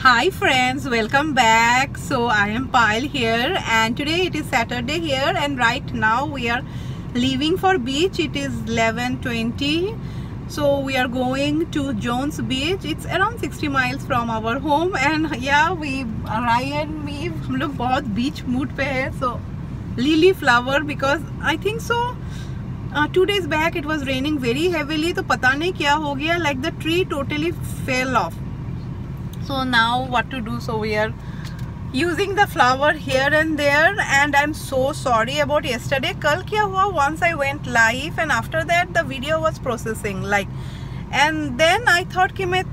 Hi friends, welcome back. So I am Pile here and today it is Saturday here and right now we are leaving for beach. It is 11.20. So we are going to Jones Beach. It's around 60 miles from our home and yeah, we Ryan me हम लोग बहुत beach mood पे है. So lily flower because I think so uh, two days back it was raining very heavily तो पता नहीं क्या हो गया like the tree totally fell off So now what to do so we are using the flower here and there and I'm so sorry about yesterday कल क्या हुआ once I went live and after that the video was processing like and then I thought कि मैं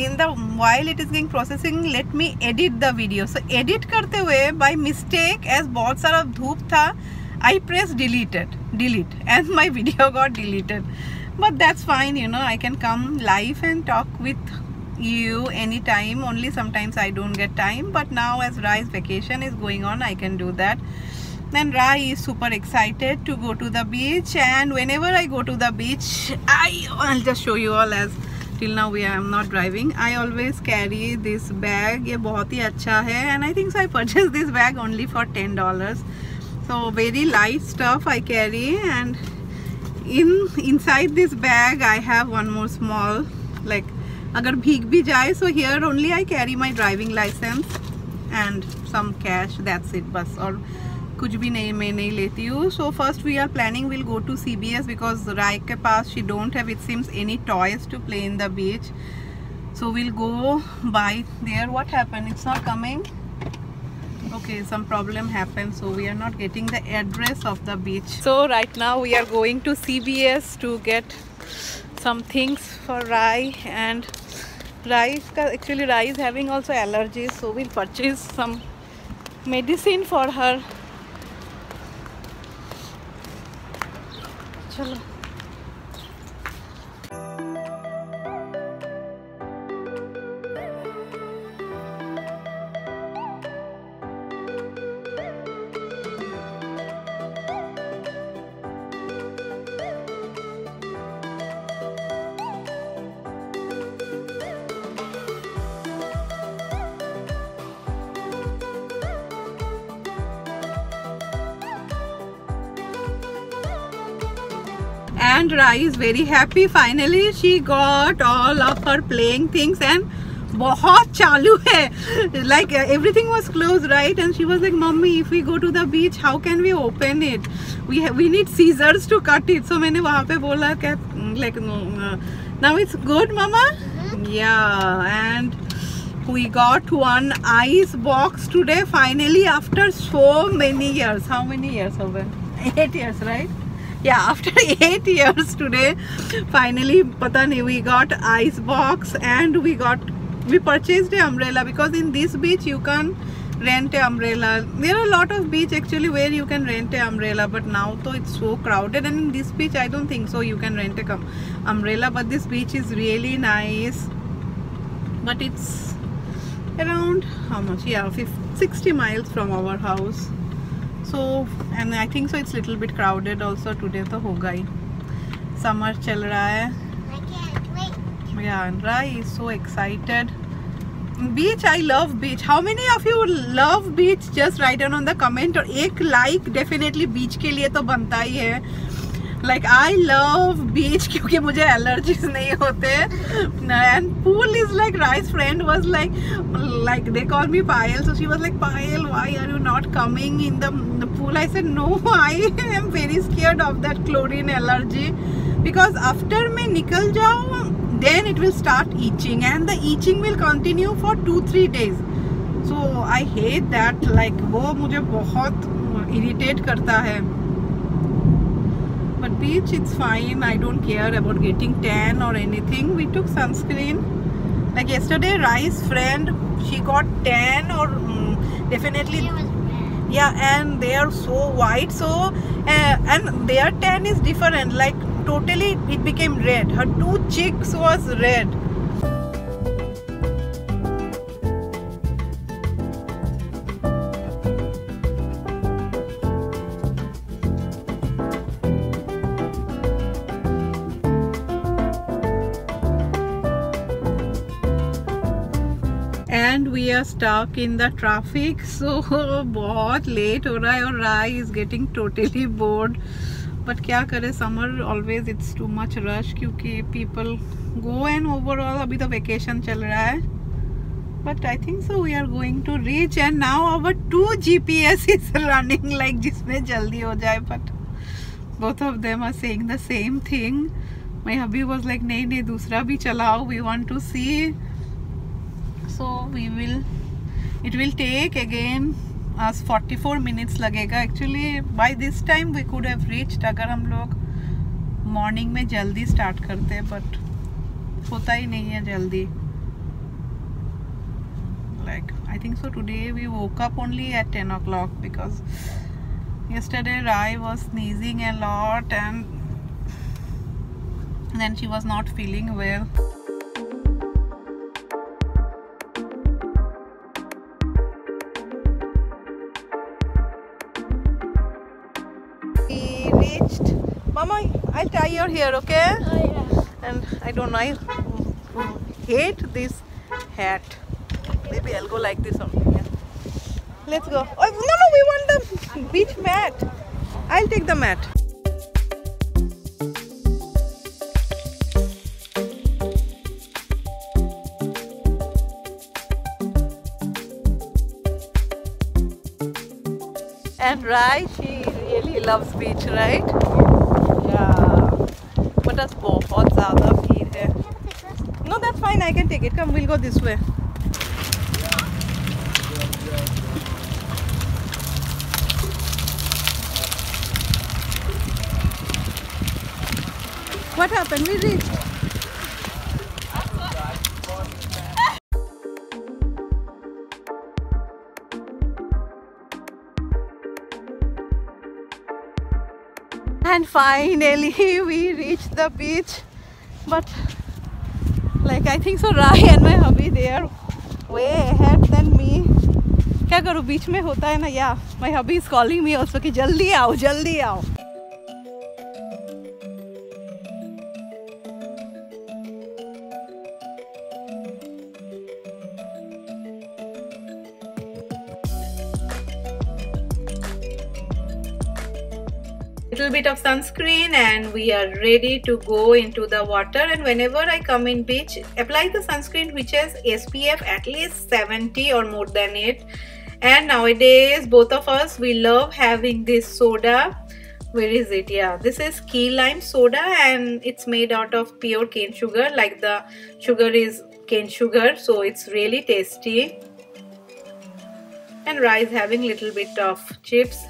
in the while it is getting processing let me edit the video so edit करते हुए by mistake as बहुत सारा धूप था I pressed deleted delete and my video got deleted but that's fine you know I can come live and talk with you anytime only sometimes I don't get time but now as Rai's vacation is going on I can do that and Rai is super excited to go to the beach and whenever I go to the beach I, I'll just show you all as till now we am not driving I always carry this bag ये बहुत ही अच्छा है and I think so I purchased this bag only for ten dollars so very light stuff I carry and in inside this bag I have one more small like अगर भीग भी जाए so here only I carry my driving license and some cash that's it बस और कुछ भी नहीं मैं नहीं लेती हूँ so first we are planning will go to C B S because Rai के पास she don't have it seems any toys to play in the beach so we'll go by there what happened it's not coming okay some problem happened so we are not getting the address of the beach so right now we are going to cbs to get some things for rai and Rai's का actually Rai's having also allergy so will purchase some medicine for her चलो and Rai is very happy finally she got all of her playing things and बहुत चालू है like everything was closed right and she was like mommy if we go to the beach how can we open it we have, we need scissors to cut it so मैंने वहाँ पे बोला क्या like uh, now it's good mama yeah and we got one ice box today finally after so many years how many years over eight years right Yeah after eight years today finally pata nahi we got ice box and we got we purchased a umbrella because in this beach you can rent a umbrella. There are a lot of beach actually where you can rent a umbrella but now though it's so crowded and in this beach i don't think so you can rent a umbrella but this beach is really nice. But it's around how much? Yeah 50, 60 miles from our house so and I think so it's little bit crowded also today तो होगा ही। Summer चल रहा है। Comment और एक like definitely beach के लिए तो बनता ही है। लाइक आई लव बीच क्योंकि मुझे एलर्जीज नहीं होते। And pool is like Rai's friend was like like they call me Payal so she was like Payal why are you not coming in the pool I say no I am very scared of that chlorine allergy because after मैं निकल जाऊँ then it will start itching and the itching will continue for two three days so I hate that like वो मुझे बहुत irritate करता है। But beach it's fine. I don't care about getting tan or anything. We took sunscreen. Like yesterday Rai's friend she got tan or um, definitely yeah and they are so white. So uh, and their tan is different. Like totally it became red. Her two cheeks was red stuck in the traffic so बहुत late हो रहा है और Rai is getting totally bored but क्या करे summer always it's too much rush क्योंकि people go and overall अभी तो vacation चल रहा है but I think so we are going to reach and now our two GPS is running like जिसमें जल्दी हो जाए but both of them are saying the same thing my hubby was like नहीं नहीं दूसरा भी चलाओ we want to see so we will it will take again us 44 minutes लगेगा actually by this time we could have reached अगर हम लोग morning में जल्दी start करते but होता ही नहीं है जल्दी like I think so today we woke up only at 10 o'clock because yesterday Rai was sneezing a lot and then she was not feeling well I'll tie your hair okay? Oh yeah. and I don't know I hate this hat. Maybe I'll go like this only yeah. let's go. Oh, no no we want the beach mat. I'll take the mat. And Rai she really loves beach right no, that's fine. I can take it. Come, we'll go this way. What happened? We reached. Finally we reached the beach. But like I think so Rai and my hubby they are way ahead than me. क्या करूँ बीच में होता है ना या my hubby is calling me also कि जल्दी आओ जल्दी आओ bit of sunscreen and we are ready to go into the water. And whenever I come in beach apply the sunscreen which has SPF at least 70 or more than it. And nowadays both of us we love having this soda. Where is it? Yeah this is key lime soda and it's made out of pure cane sugar. Like the sugar is cane sugar so it's really tasty. And rice having little bit of chips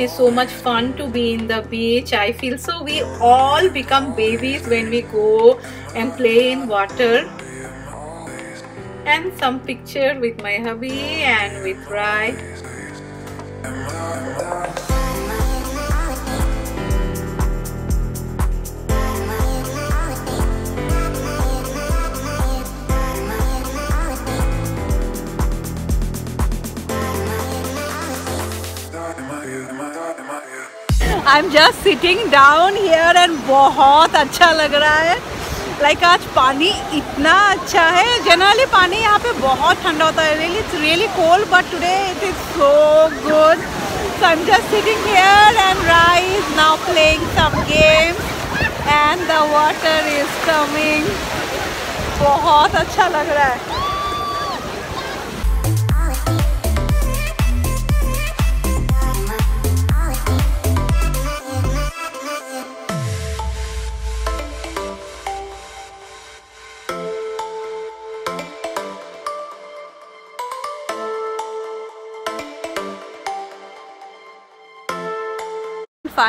It is so much fun to be in the beach. I feel so we all become babies when we go and play in water. And some picture with my hubby and with Rai. I am just sitting down here and बहुत अच्छा लग रहा है। Like like, आज पानी इतना अच्छा है। जनरली पानी यहाँ पे बहुत ठंडा होता है। Really it's really cold but today it is so good so I am just sitting here and Rai's now playing some game and the water is coming बहुत अच्छा लग रहा है।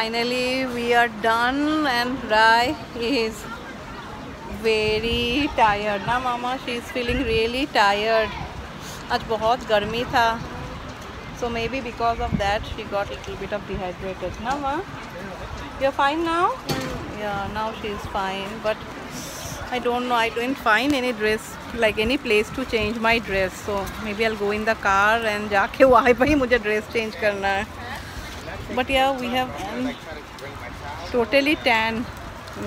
Finally we are done and Rai is very tired ना मामा she is feeling really tired आज बहुत गर्मी था so maybe because of that she got a little bit of dehydrated na ma you're fine now yeah now she is fine but I don't know I didn't find any dress like any place to change my dress so maybe I'll go in the car and जाके वहाँ पर ही मुझे dress change करना है yeah we have um, totally tan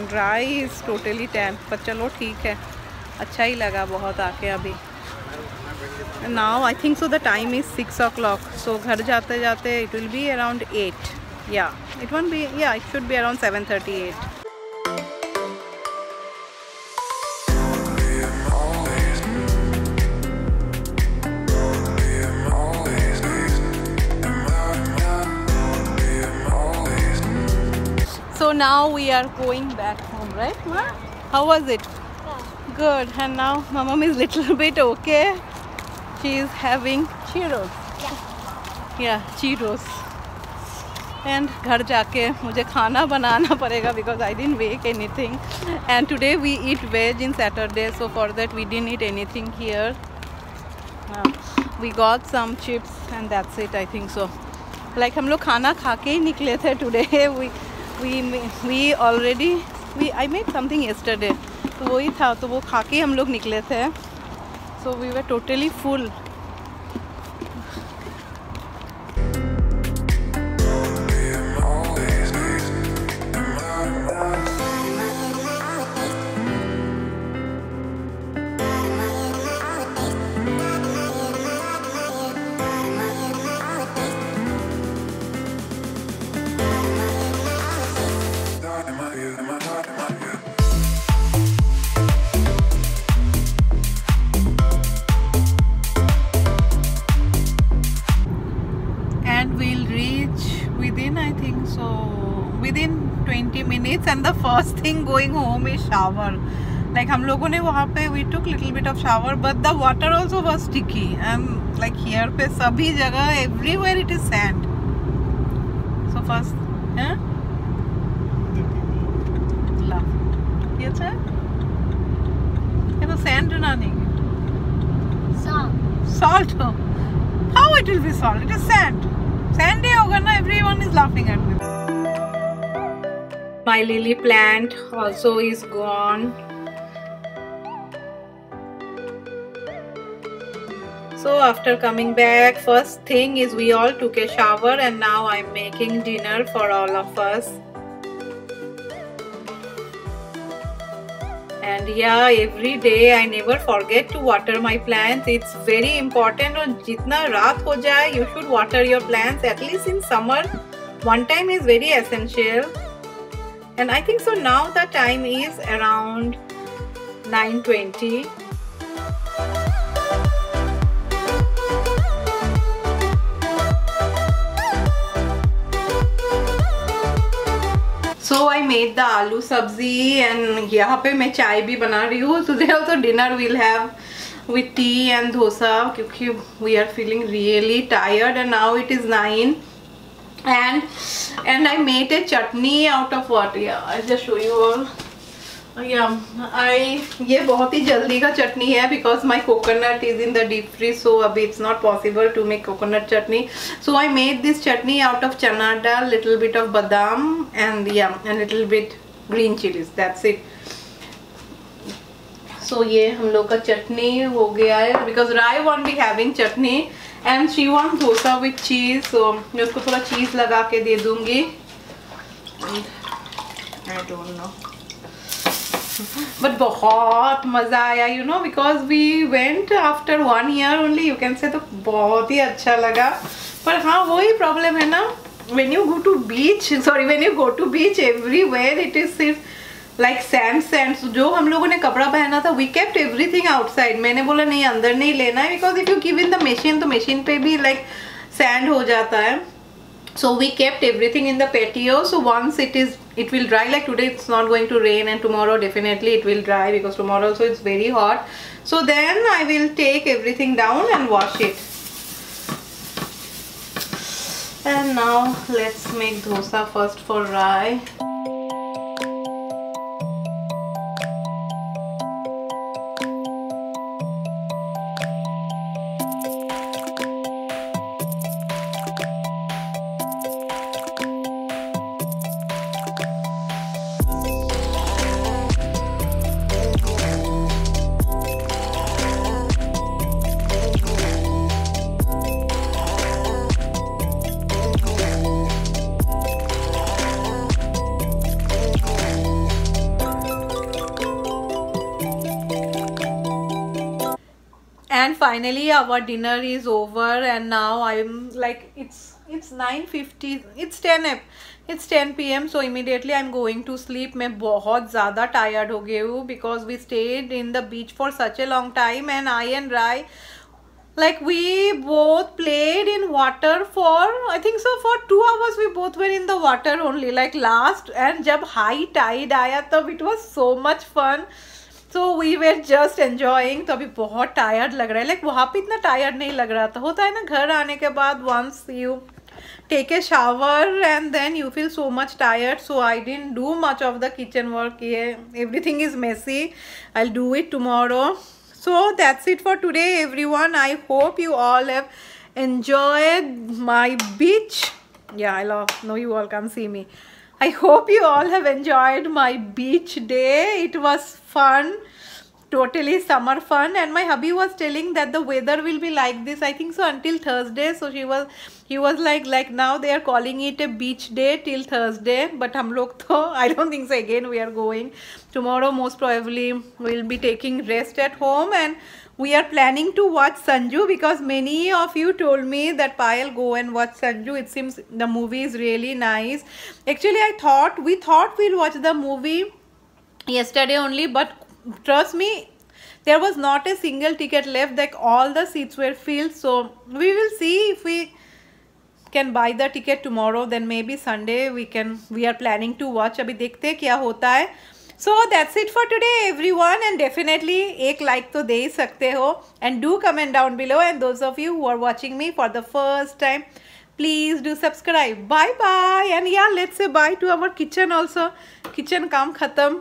dry is totally tan पर चलो ठीक है अच्छा ही लगा बहुत आके अभी now I think so the time is six o'clock so घर जाते जाते it will be around eight yeah it won't be yeah it should be around seven thirty eight now we are going back home right Ma? how was it yeah. good and now my mom is little bit okay she is having churros yeah yeah churros and घर जाके मुझे खाना बनाना पड़ेगा because I didn't bake anything and today we eat veg in Saturday so for that we didn't eat anything here uh, we got some chips and that's it I think so like हम लोग खाना खा के ही निकले थे today we we we already we I made something yesterday तो वही था तो वो खा के हम लोग निकले थे। So we were totally full shower like हम लोगों ने वहाँ पे we took little bit of shower but the water also was sticky and like here पे सभी जगह everywhere it is sand so first yeah? ये अच्छा तो sand ना नहीं salt salt how it will be salt it is sand sand ही होगा ना everyone is laughing at me my lily plant also is gone so after coming back first thing is we all took a shower and now i'm making dinner for all of us and yeah every day i never forget to water my plants it's very important और जितना रात हो जाए you should water your plants at least in summer one time is very essential and I think so now the time is around 920 So I made the aloo sabzi and यहाँ पे मैं चाय भी बना रही हूँ today also dinner we'll have with tea and dosa क्योंकि we are feeling really tired and now it is 9 and and i made a chutney out of water. Yeah, i'll just show you all. ये बहुत ही जल्दी का चटनी है because my coconut is in the deep freeze so अभी it's not possible to make coconut chutney. So I made this chutney out of chana dal little bit of badam and and little bit green chillies that's it so ये हम लोग का चटनी हो गया है. Because Rai won't be having chutney and she want dosa with cheese so मैं उसको थोड़ा चीज़ लगा के दे दूँगी। बट बहुत मज़ा आया you know because we went after one year only you can say तो बहुत ही अच्छा लगा। पर हाँ वही प्रॉब्लम है ना when you go to beach sorry when you go to beach everywhere it is सिर्फ़ लाइक सैम सेंट्स जो हम लोगों ने कपड़ा पहना था वी केप्ट एवरीथिंग आउटसाइड मैंने बोला नहीं अंदर नहीं लेना है because if you give in the machine तो मशीन पे भी लाइक like, सैंड हो जाता है. So we kept everything in the patio so once it is it will dry like today it's not going to rain and tomorrow definitely it will dry because tomorrow so it's very hot so then I will take everything down and wash it and now let's make dosa first for Rai finally our dinner is over and now i'm like it's it's 9:50 it's 10 it's 10 pm so immediately i'm going to sleep मैं बहुत ज़्यादा tired हो गई हूँ because we stayed in the beach for such a long time and I and Rai like we both played in water for I think so for two hours we both were in the water only like last and जब high tide आया तब it was so much fun so we were just enjoying तो अभी बहुत tired लग रहा है। Like वहाँ पे इतना टायर्ड नहीं लग रहा था। होता है ना, घर आने के बाद once you take a shower and then you feel so much tired so I didn't do much of the kitchen work ये everything is messy I do it tomorrow so that's it for today everyone I hope you all have enjoyed my beach या i love, no, you all come see me. I hope you all have enjoyed my beach day. It was fun totally summer fun. And my hubby was telling that the weather will be like this i think so until thursday. So she was he was like like now they are calling it a beach day till thursday. But hum log to i don't think so again we are going. Tomorrow most probably we'll be taking rest at home and we are planning to watch Sanju because many of you told me that Payal go and watch Sanju. It seems the movie is really nice. Actually, I thought, we thought we'll watch the movie yesterday only but trust me there was not a single ticket left like all the seats were filled so we will see if we can buy the ticket tomorrow then maybe sunday we can we are planning to watch abhi dekhte kya so that's it for today everyone and definitely एक like तो दे ही सकते हो and do comment down below and those of you who are watching me for the first time please do subscribe bye bye and या let's a bye to our kitchen also kitchen काम खत्म